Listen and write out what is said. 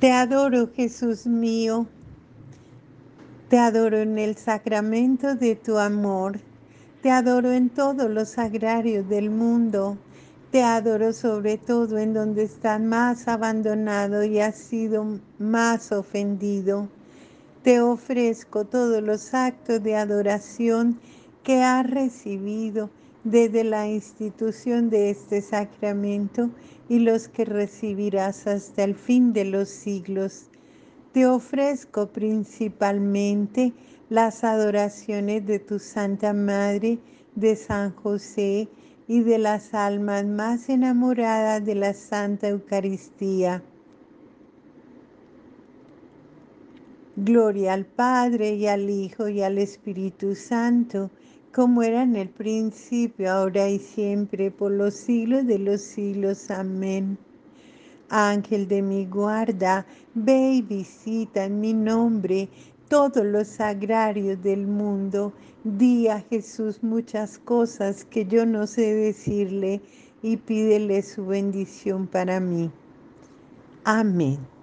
Te adoro, Jesús mío. Te adoro en el sacramento de tu amor. Te adoro en todos los sagrarios del mundo. Te adoro sobre todo en donde estás más abandonado y has sido más ofendido. Te ofrezco todos los actos de adoración que has recibido desde la institución de este sacramento y los que recibirás hasta el fin de los siglos. Te ofrezco principalmente las adoraciones de tu Santa Madre, de San José y de las almas más enamoradas de la Santa Eucaristía. Gloria al Padre y al Hijo y al Espíritu Santo como era en el principio, ahora y siempre, por los siglos de los siglos. Amén. Ángel de mi guarda, ve y visita en mi nombre todos los sagrarios del mundo. Di a Jesús muchas cosas que yo no sé decirle y pídele su bendición para mí. Amén.